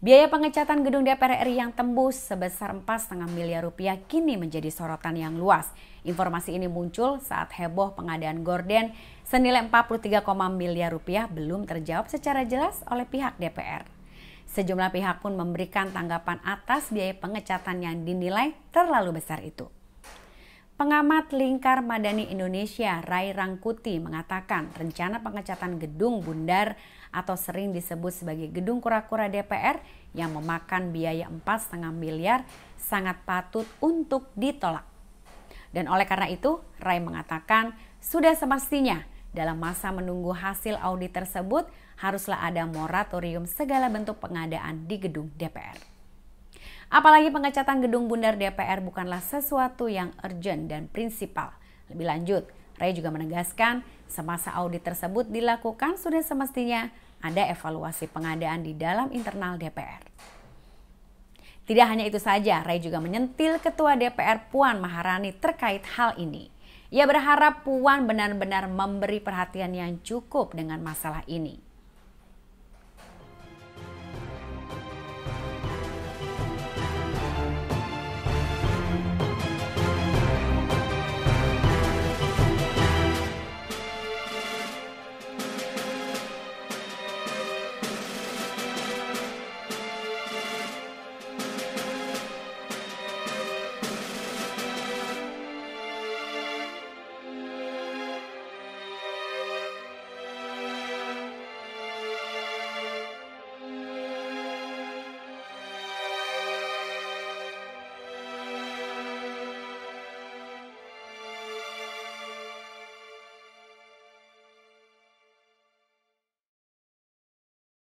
Biaya pengecatan gedung DPR RI yang tembus sebesar 4,5 miliar rupiah kini menjadi sorotan yang luas. Informasi ini muncul saat heboh pengadaan gorden senilai 43, miliar rupiah belum terjawab secara jelas oleh pihak DPR. Sejumlah pihak pun memberikan tanggapan atas biaya pengecatan yang dinilai terlalu besar itu. Pengamat Lingkar Madani Indonesia Rai Rangkuti mengatakan rencana pengecatan gedung bundar atau sering disebut sebagai gedung kura-kura DPR yang memakan biaya 4,5 miliar sangat patut untuk ditolak. Dan oleh karena itu, Rai mengatakan sudah semestinya dalam masa menunggu hasil audit tersebut haruslah ada moratorium segala bentuk pengadaan di gedung DPR. Apalagi pengecatan gedung bundar DPR bukanlah sesuatu yang urgent dan prinsipal. Lebih lanjut, Ray juga menegaskan semasa audit tersebut dilakukan sudah semestinya ada evaluasi pengadaan di dalam internal DPR. Tidak hanya itu saja, Ray juga menyentil Ketua DPR Puan Maharani terkait hal ini. Ia berharap Puan benar-benar memberi perhatian yang cukup dengan masalah ini.